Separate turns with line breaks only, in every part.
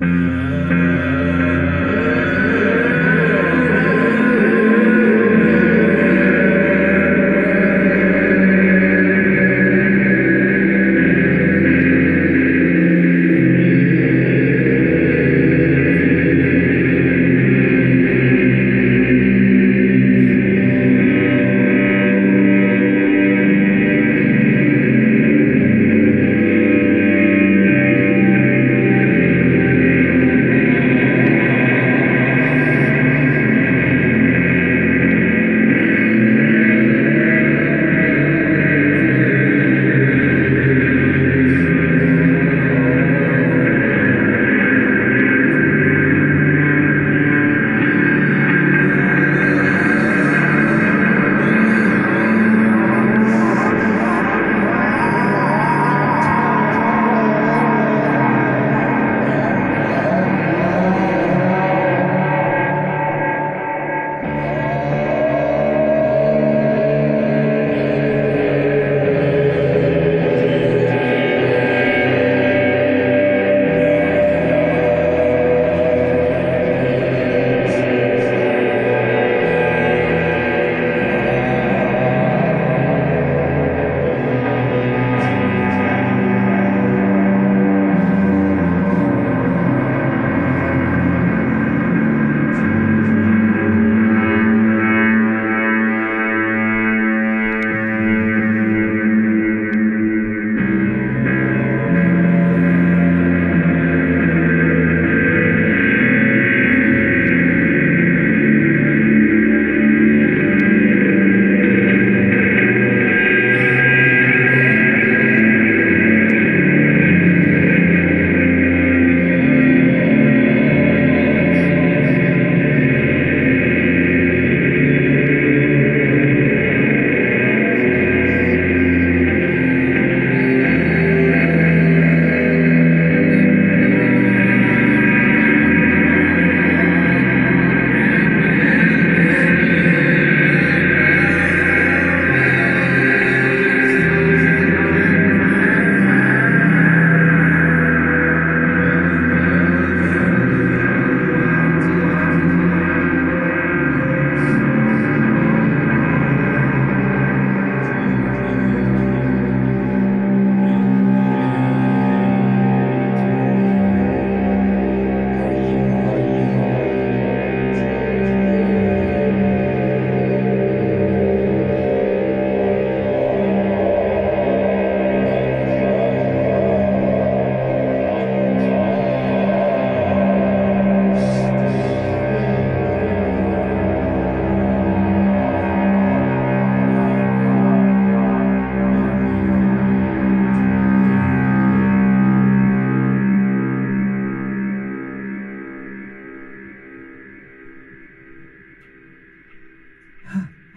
Mm-hmm.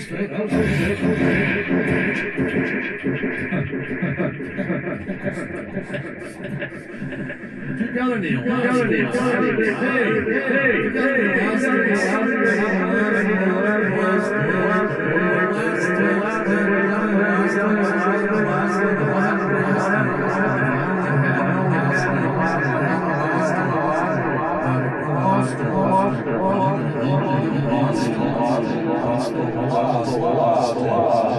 straight, all straight. Keep going, Neil. Keep going, Neil. Hey, hey, hey.
Deus.